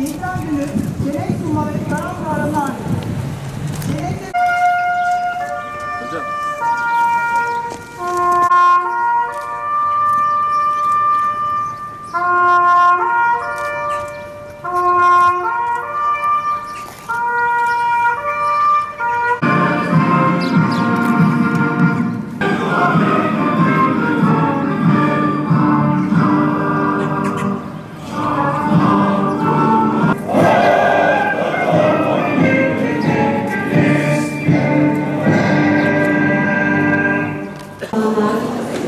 İlan günü gerek numara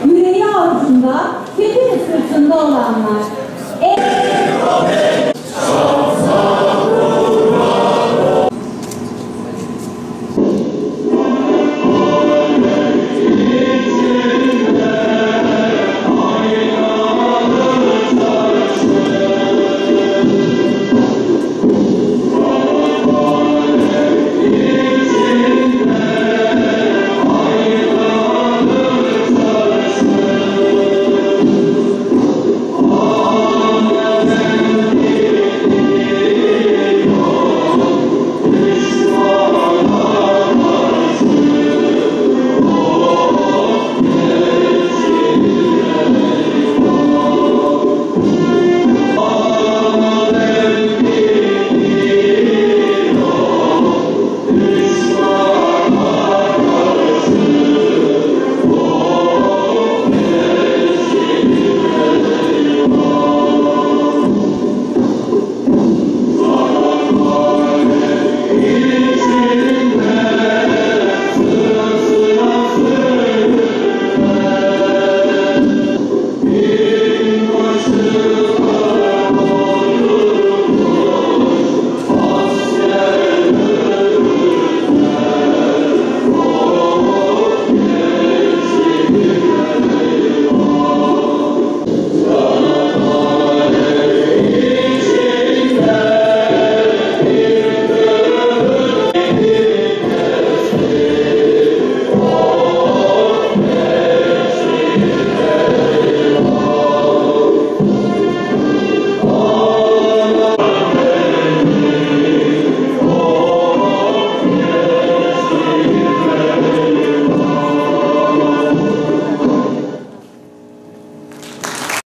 Müreya ordusunda, Fethi'nin sırtında olanlar.